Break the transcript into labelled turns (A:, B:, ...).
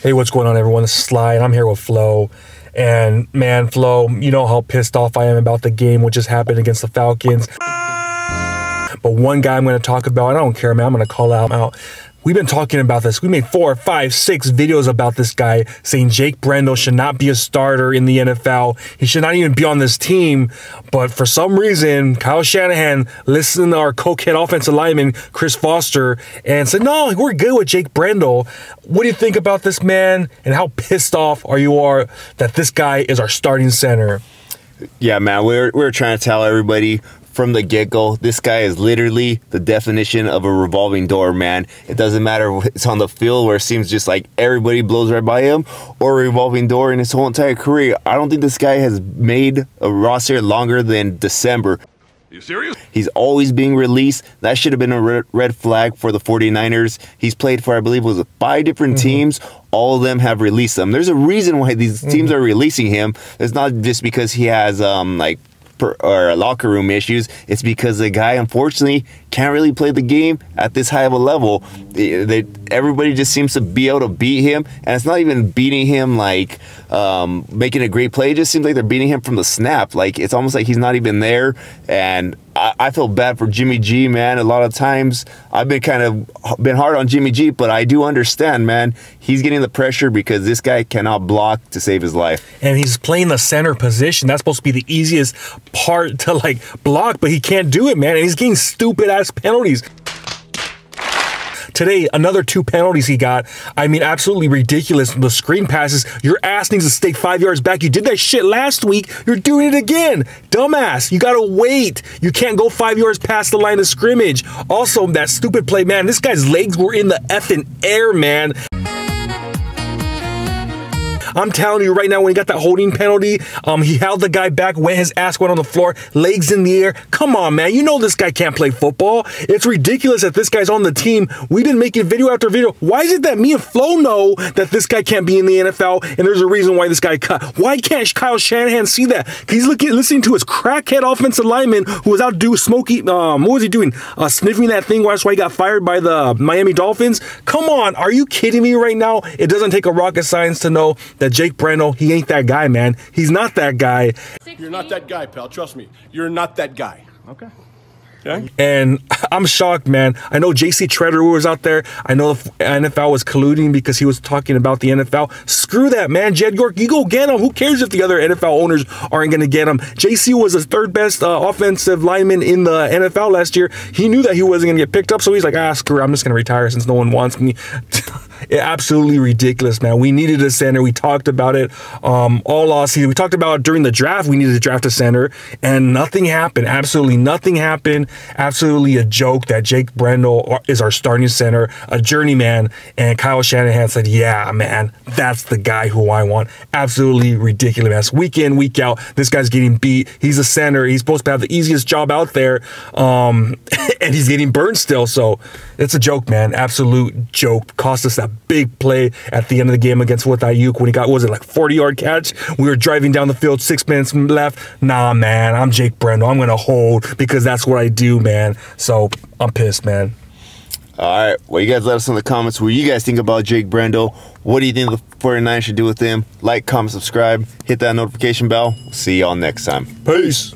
A: Hey, what's going on, everyone? This is Sly, and I'm here with Flo. And man, Flo, you know how pissed off I am about the game which just happened against the Falcons. But one guy I'm going to talk about, I don't care, man. I'm going to call out. out. We've been talking about this. We made four, five, six videos about this guy saying Jake Brendel should not be a starter in the NFL. He should not even be on this team. But for some reason, Kyle Shanahan listened to our cokehead offensive lineman, Chris Foerster, and said, no, we're good with Jake Brendel. What do you think about this man and how pissed off are you are that this guy is our starting center?
B: Yeah, man, we're, we're trying to tell everybody from the get go. This guy is literally the definition of a revolving door, man. It doesn't matter if it's on the field where it seems just like everybody blows right by him or a revolving door in his whole entire career. I don't think this guy has made a roster longer than December.
C: You serious?
B: He's always being released. That should have been a red flag for the 49ers. He's played for, I believe, was five different mm-hmm. teams. All of them have released him. There's a reason why these mm-hmm. teams are releasing him. It's not just because he has um, like per, or locker room issues. It's because the guy, unfortunately, can't really play the game at this high of a level. They, they, everybody just seems to be able to beat him, and it's not even beating him like um, making a great play. It just seems like they're beating him from the snap. Like it's almost like he's not even there. And I, I feel bad for Jimmy G, man. A lot of times I've been kind of been hard on Jimmy G, but I do understand, man. He's getting the pressure because this guy cannot block to save his life.
A: And he's playing the center position. That's supposed to be the easiest part to like block, but he can't do it, man. And he's getting stupid ass penalties. Today, another two penalties he got. I mean, absolutely ridiculous. The screen passes. Your ass needs to stay five yards back. You did that shit last week. You're doing it again. Dumbass. You got to wait. You can't go five yards past the line of scrimmage. Also, that stupid play, man, this guy's legs were in the effing air, man. I'm telling you right now, when he got that holding penalty, um, he held the guy back, went his ass went on the floor, legs in the air. Come on, man. You know this guy can't play football. It's ridiculous that this guy's on the team. We've been making video after video. Why is it that me and Flo know that this guy can't be in the NFL and there's a reason why this guy cut? Why can't Kyle Shanahan see that? He's looking, listening to his crackhead offensive lineman who was out doing smoky. Um, what was he doing? Uh, sniffing that thing. That's why he got fired by the Miami Dolphins. Come on, are you kidding me right now? It doesn't take a rocket science to know that Jake Brendel, he ain't that guy, man. He's not that guy.
C: You're not that guy, pal. Trust me. You're not that guy.
A: Okay. Okay. And I'm shocked, man. I know JC Tretter was out there. I know the NFL was colluding because he was talking about the NFL. Screw that, man. Jed York, you go get him. Who cares if the other NFL owners aren't going to get him? JC was the third best uh, offensive lineman in the NFL last year. He knew that he wasn't going to get picked up, so he's like, ah, screw it. I'm just going to retire since no one wants me. absolutely ridiculous, man. We needed a center. We talked about it um, all last season. We talked about during the draft, we needed to draft a center, and nothing happened. Absolutely nothing happened. Absolutely a joke that Jake Brendel is our starting center, a journeyman. And Kyle Shanahan said, Yeah, man, that's the guy who I want. Absolutely ridiculous, man. Week in, week out, this guy's getting beat. He's a center. He's supposed to have the easiest job out there, um, and he's getting burned still. So it's a joke, man. Absolute joke. Cost us that big play at the end of the game against with Aiyuk when he got was it like 40 yard catch. We were driving down the field, six minutes left. Nah, man, I'm Jake Brendel. I'm gonna hold because that's what I do, man. So I'm pissed, man.
B: All right. Well, you guys let us know in the comments what you guys think about Jake Brendel. What do you think the 49 should do with him? Like, comment, subscribe, hit that notification bell. See y'all next time.
A: Peace.